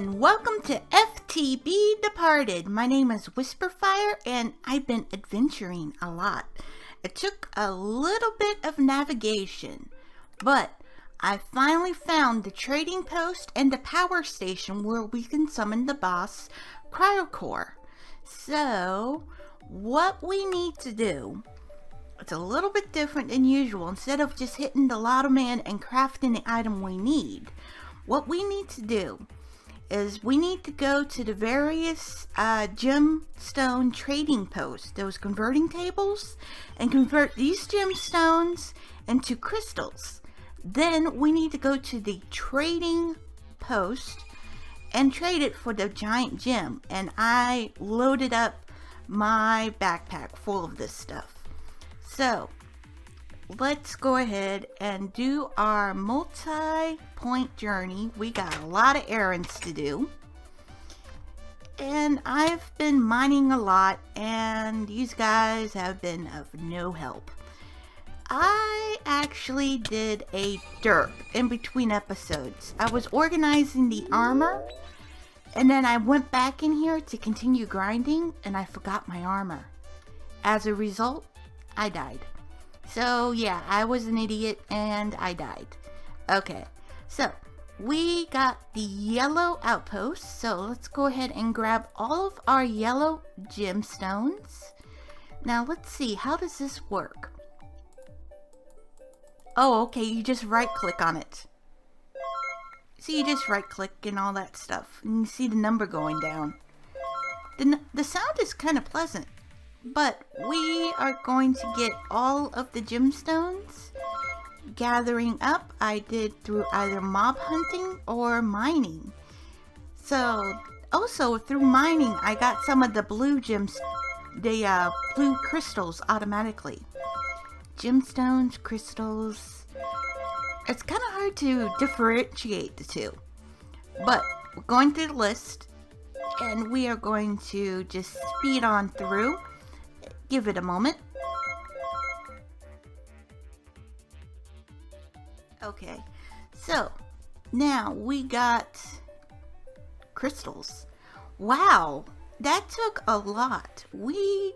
and welcome to FTB Departed. My name is Whisperfire and I've been adventuring a lot. It took a little bit of navigation, but I finally found the trading post and the power station where we can summon the boss, Crystocore. So, what we need to do, it's a little bit different than usual. Instead of just hitting the lotto man and crafting the item we need, what we need to do is we need to go to the various uh, gemstone trading posts, those converting tables, and convert these gemstones into crystals. Then we need to go to the trading post and trade it for the giant gem. And I loaded up my backpack full of this stuff. So let's go ahead and do our multi-point journey. We got a lot of errands to do. And I've been mining a lot and these guys have been of no help. I actually did a derp in between episodes. I was organizing the armor and then I went back in here to continue grinding and I forgot my armor. As a result, I died. So yeah, I was an idiot and I died. Okay, so we got the yellow outpost. So let's go ahead and grab all of our yellow gemstones. Now let's see, how does this work? Oh, okay, you just right click on it. So you just right click and all that stuff. And you see the number going down. The, the sound is kind of pleasant. But we are going to get all of the gemstones gathering up I did through either mob hunting or mining. So also through mining I got some of the blue gems, the uh, blue crystals automatically. Gemstones, crystals. It's kind of hard to differentiate the two. But we're going through the list and we are going to just speed on through Give it a moment. So now we got crystals. Wow, that took a lot. We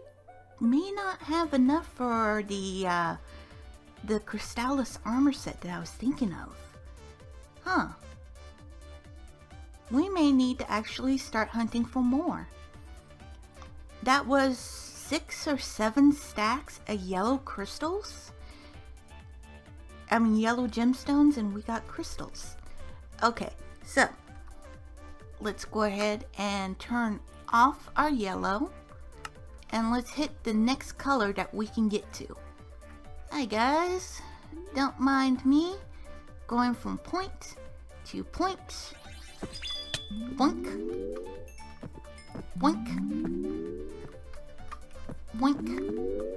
may not have enough for the uh, the Crystallis armor set that I was thinking of. Huh. We may need to actually start hunting for more. That was six or seven stacks of yellow crystals. I mean yellow gemstones and we got crystals. Okay, so let's go ahead and turn off our yellow and let's hit the next color that we can get to. Hi guys, don't mind me going from point to point. Boink. Boink. Boink.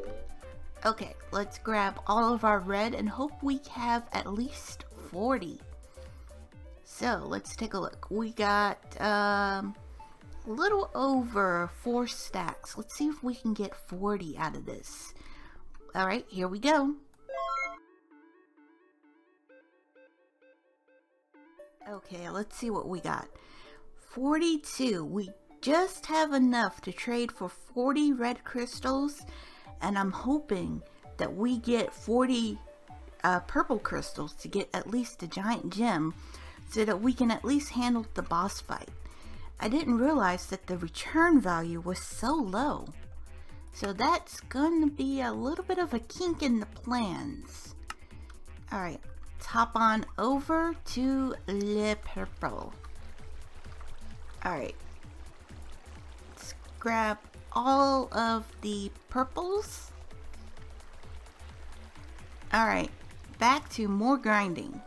Okay, let's grab all of our red and hope we have at least 40. So, let's take a look. We got um, a little over four stacks. Let's see if we can get 40 out of this. Alright, here we go. Okay, let's see what we got. 42. We just have enough to trade for 40 red crystals and I'm hoping that we get 40 uh, purple crystals to get at least a giant gem so that we can at least handle the boss fight. I didn't realize that the return value was so low. So that's going to be a little bit of a kink in the plans. Alright, let's hop on over to Le Purple. Alright, grab all of the purples. Alright, back to more grinding.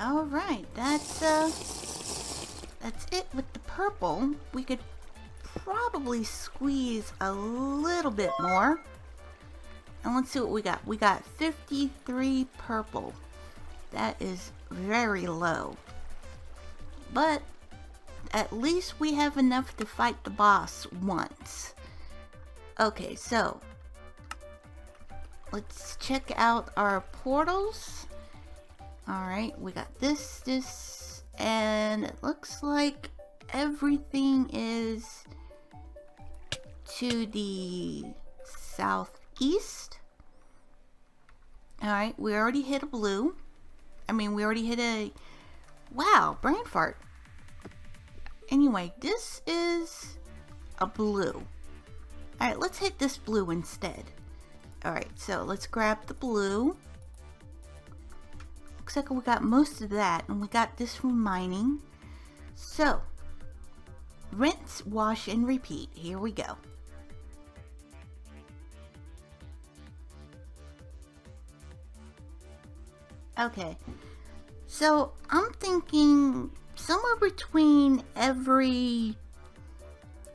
Alright, that's uh that's it with the purple. We could probably squeeze a little bit more. And let's see what we got. We got 53 purple. That is very low. But at least we have enough to fight the boss once. Okay, so let's check out our portals. Alright, we got this, this, and it looks like everything is to the southeast. Alright, we already hit a blue. I mean, we already hit a... Wow, brain fart. Anyway, this is a blue. Alright, let's hit this blue instead. Alright, so let's grab the blue. Looks like we got most of that, and we got this from mining. So, rinse, wash, and repeat. Here we go. Okay, so I'm thinking somewhere between every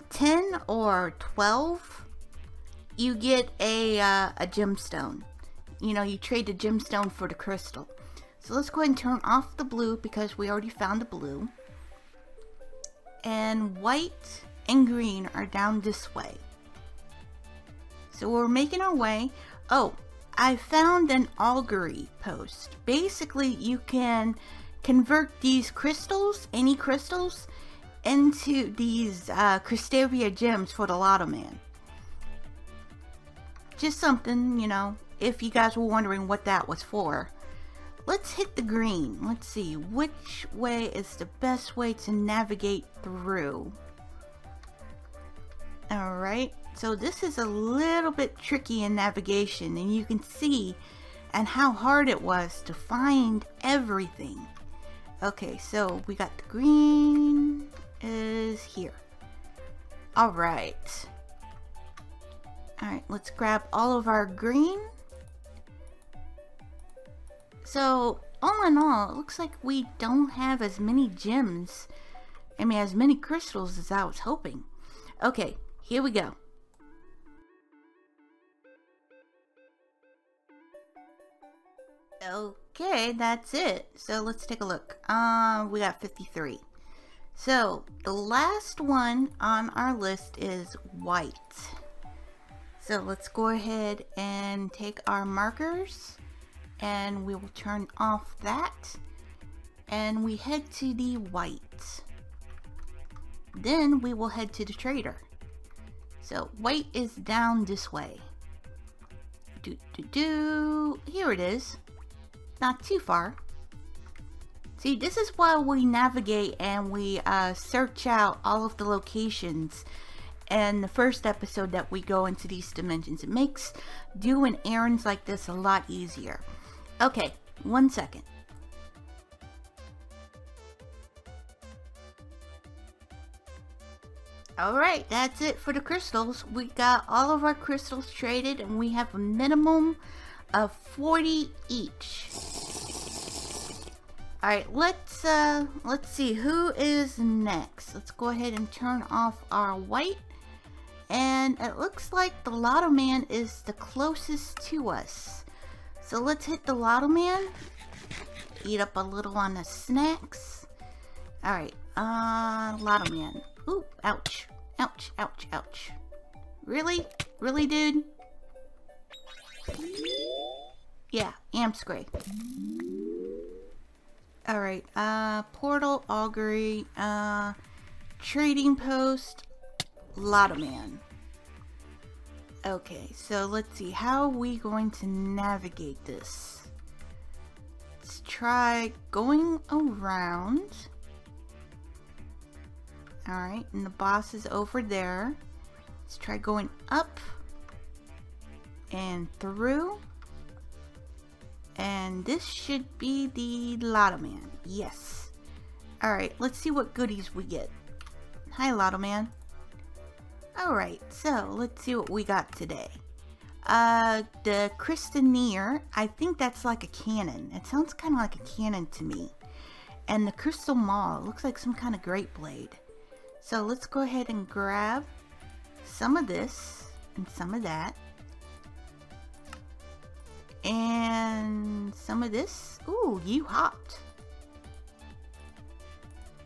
10 or 12 you get a, uh, a gemstone. You know, you trade the gemstone for the crystal. So let's go ahead and turn off the blue because we already found the blue. And white and green are down this way. So we're making our way. Oh, I found an augury post. Basically, you can convert these crystals, any crystals, into these uh, Crystevia gems for the Lotto Man. Just something, you know, if you guys were wondering what that was for. Let's hit the green. Let's see, which way is the best way to navigate through? Alright, so this is a little bit tricky in navigation and you can see and how hard it was to find everything. Okay, so we got the green is here. Alright. Alright, let's grab all of our green. So, all in all, it looks like we don't have as many gems. I mean, as many crystals as I was hoping. Okay, here we go. Okay, that's it. So let's take a look. Uh, we got 53. So the last one on our list is white. So let's go ahead and take our markers and we will turn off that and we head to the white. Then we will head to the trader. So white is down this way. Do do do. Here it is. Not too far. See, this is why we navigate and we uh, search out all of the locations and the first episode that we go into these dimensions. It makes doing errands like this a lot easier. Okay, one second. Alright, that's it for the crystals. We got all of our crystals traded and we have a minimum of 40 each. Alright, let's uh let's see who is next. Let's go ahead and turn off our white. And it looks like the Lotto Man is the closest to us. So let's hit the Lotto Man. Eat up a little on the snacks. Alright, uh Lotto Man. Ooh, ouch. Ouch, ouch, ouch. Really? Really, dude? Yeah, Amscray. Alright, uh, Portal, Augury, uh, Trading Post, Man. Okay, so let's see, how are we going to navigate this? Let's try going around. Alright, and the boss is over there. Let's try going up and through. And this should be the Lotto Man. Yes. Alright, let's see what goodies we get. Hi, Lotto Man. Alright, so let's see what we got today. Uh, the Crystanier, I think that's like a cannon. It sounds kind of like a cannon to me. And the Crystal Maw looks like some kind of great blade. So let's go ahead and grab some of this and some of that. And some of this. Ooh, you hopped.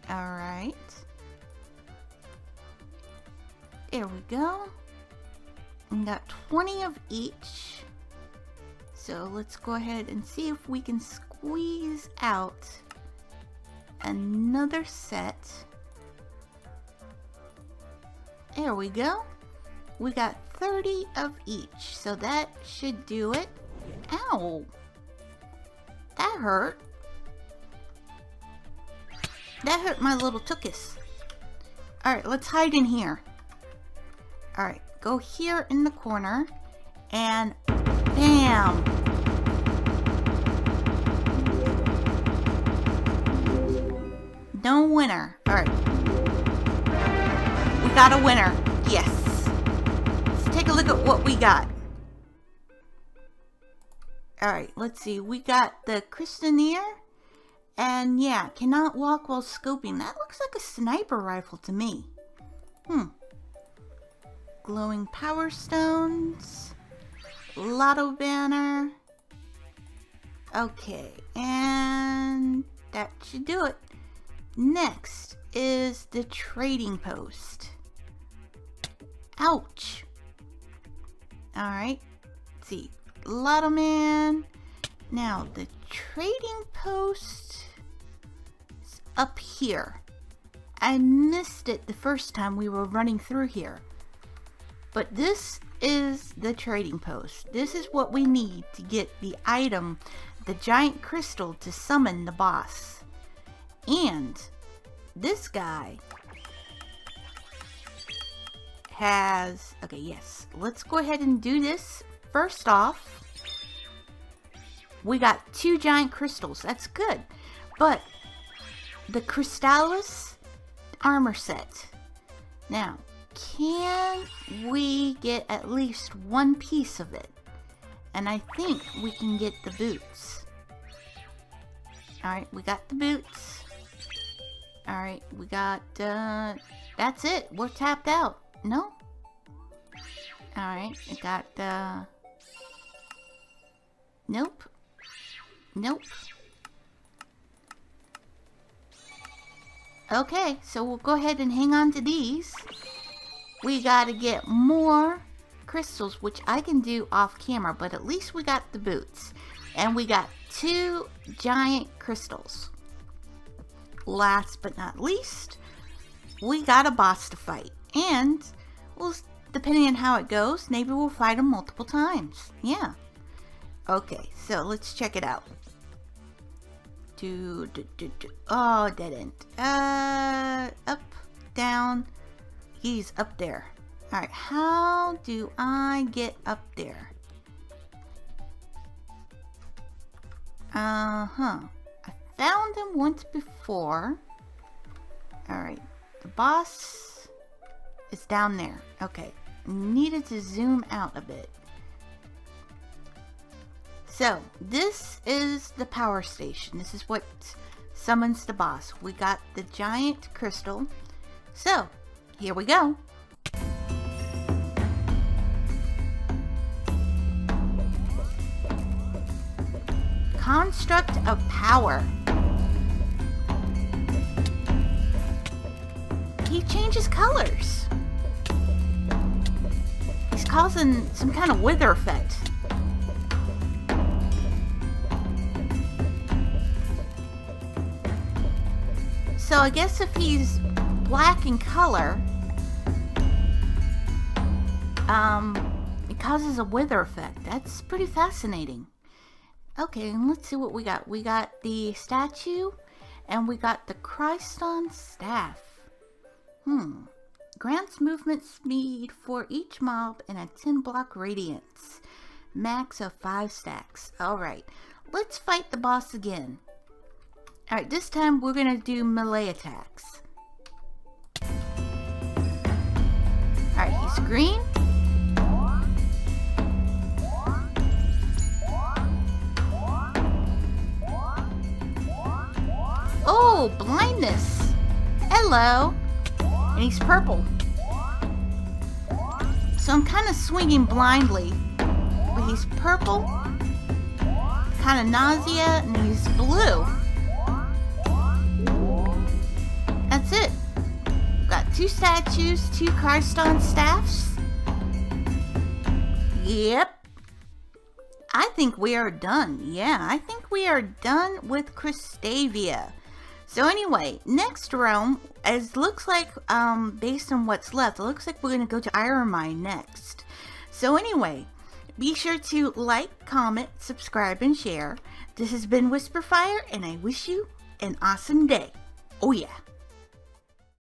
Alright. There we go. We got 20 of each. So let's go ahead and see if we can squeeze out another set. There we go. We got 30 of each, so that should do it. Ow! That hurt. That hurt my little tuchus. Alright, let's hide in here. Alright, go here in the corner. And bam! No winner. Alright. We got a winner. Yes. Let's take a look at what we got. Alright, let's see. We got the Crystaneer. And yeah, cannot walk while scoping. That looks like a sniper rifle to me. Hmm. Glowing power stones. Lotto banner. Okay, and that should do it. Next is the trading post. Ouch. Alright, see. Lotto man. Now, the trading post is up here. I missed it the first time we were running through here. But this is the trading post. This is what we need to get the item, the giant crystal to summon the boss. And this guy has, okay, yes, let's go ahead and do this. First off, we got two giant crystals. That's good. But the Crystallis armor set. Now, can we get at least one piece of it? And I think we can get the boots. Alright, we got the boots. Alright, we got, uh, that's it. We're tapped out. No? Alright, we got, uh, nope. Nope. Okay, so we'll go ahead and hang on to these. We gotta get more crystals, which I can do off camera, but at least we got the boots. And we got two giant crystals. Last but not least, we got a boss to fight. And, well, depending on how it goes, maybe we'll fight him multiple times. Yeah. Okay, so let's check it out. Do, do, do, do. Oh, dead end. Uh, up, down. He's up there. Alright, how do I get up there? Uh-huh. I found him once before. Alright, the boss is down there. Okay, needed to zoom out a bit. So, this is the power station. This is what summons the boss. We got the giant crystal. So, here we go. Construct of power. He changes colors. He's causing some kind of wither effect. So I guess if he's black in color, um, it causes a wither effect. That's pretty fascinating. Okay, and let's see what we got. We got the statue, and we got the Christon staff. Hmm. Grants movement speed for each mob in a 10 block radius. Max of 5 stacks. Alright, let's fight the boss again. Alright, this time we're going to do melee attacks. Alright, he's green. Oh, blindness. Hello. And he's purple. So I'm kind of swinging blindly. But he's purple. Kind of nausea. And he's blue. Two statues, two Christon staffs. Yep. I think we are done. Yeah, I think we are done with Crystevia. So anyway, next realm, as looks like, um, based on what's left, it looks like we're going to go to Iromine next. So anyway, be sure to like, comment, subscribe, and share. This has been Whisperfire, and I wish you an awesome day. Oh yeah.